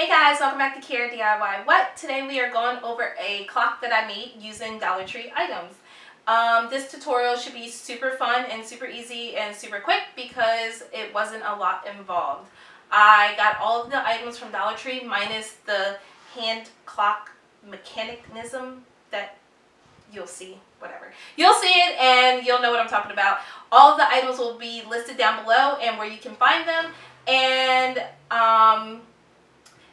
Hey guys, welcome back to Chiara DIY What. Today we are going over a clock that I made using Dollar Tree items. Um, this tutorial should be super fun and super easy and super quick because it wasn't a lot involved. I got all of the items from Dollar Tree minus the hand clock mechanism that you'll see whatever you'll see it and you'll know what I'm talking about all the items will be listed down below and where you can find them and um,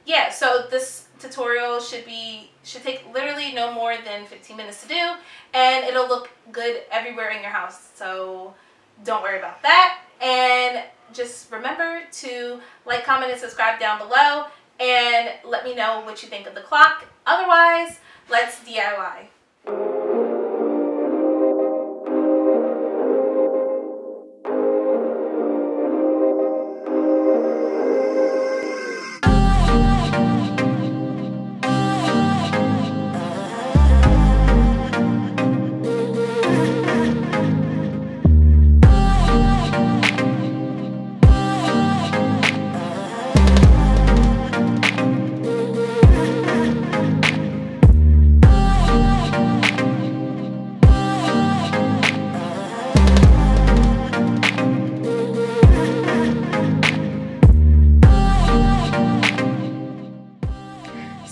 yeah so this tutorial should be should take literally no more than 15 minutes to do and it'll look good everywhere in your house so don't worry about that. And just remember to like comment and subscribe down below and let me know what you think of the clock. Otherwise let's DIY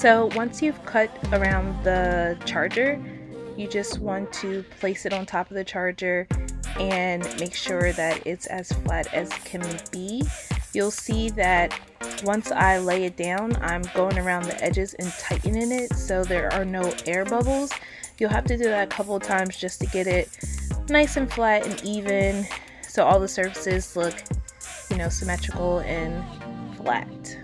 So once you've cut around the charger, you just want to place it on top of the charger and make sure that it's as flat as can be. You'll see that once I lay it down, I'm going around the edges and tightening it so there are no air bubbles. You'll have to do that a couple of times just to get it nice and flat and even so all the surfaces look, you know, symmetrical and flat.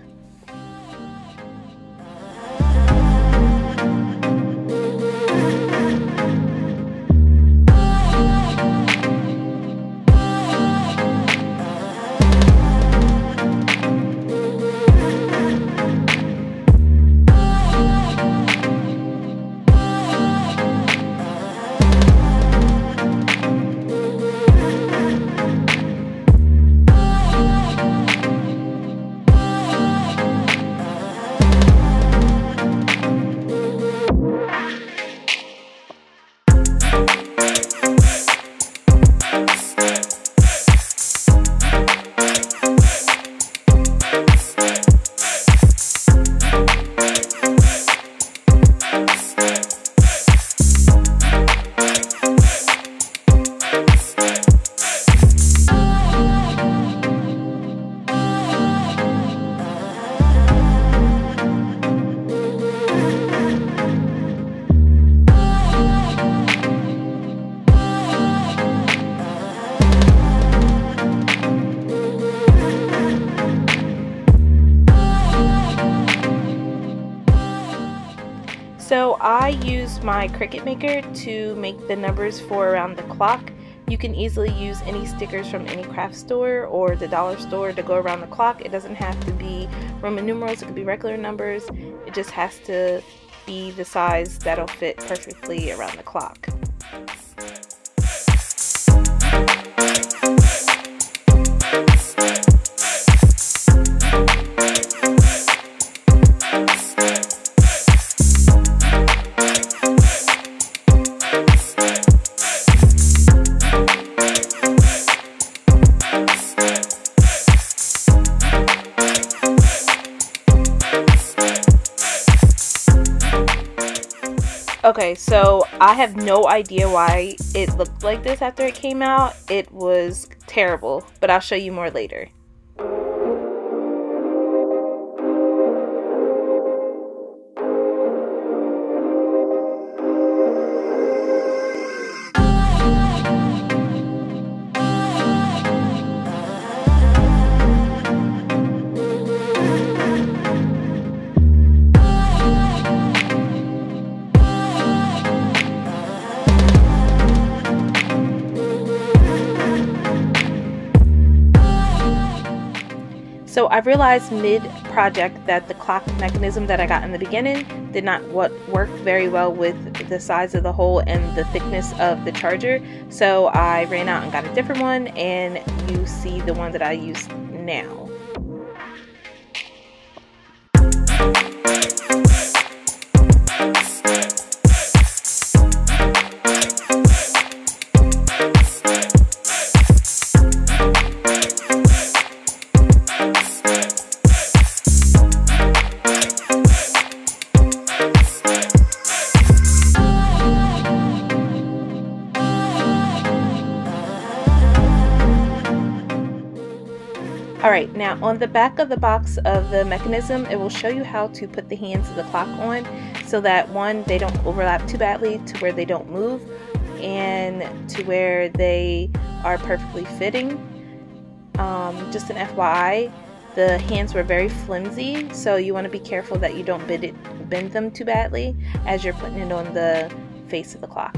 So I use my Cricut Maker to make the numbers for around the clock. You can easily use any stickers from any craft store or the dollar store to go around the clock. It doesn't have to be Roman numerals, it could be regular numbers. It just has to be the size that'll fit perfectly around the clock. Okay, so I have no idea why it looked like this after it came out. It was terrible, but I'll show you more later. So I realized mid-project that the clock mechanism that I got in the beginning did not what work very well with the size of the hole and the thickness of the charger. So I ran out and got a different one and you see the one that I use now. Alright, now on the back of the box of the mechanism, it will show you how to put the hands of the clock on so that one, they don't overlap too badly to where they don't move and to where they are perfectly fitting. Um, just an FYI, the hands were very flimsy, so you want to be careful that you don't bend, it, bend them too badly as you're putting it on the face of the clock.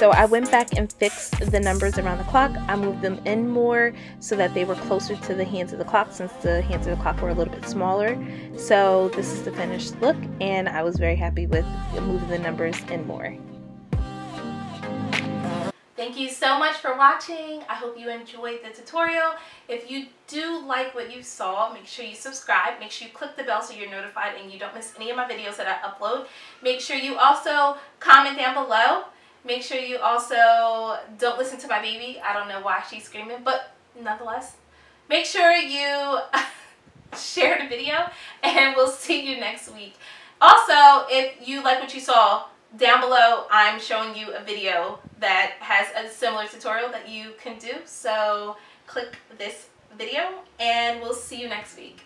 So I went back and fixed the numbers around the clock. I moved them in more so that they were closer to the hands of the clock since the hands of the clock were a little bit smaller. So this is the finished look and I was very happy with moving the numbers in more. Thank you so much for watching. I hope you enjoyed the tutorial. If you do like what you saw, make sure you subscribe. Make sure you click the bell so you're notified and you don't miss any of my videos that I upload. Make sure you also comment down below Make sure you also don't listen to my baby. I don't know why she's screaming, but nonetheless, make sure you share the video and we'll see you next week. Also, if you like what you saw, down below I'm showing you a video that has a similar tutorial that you can do. So click this video and we'll see you next week.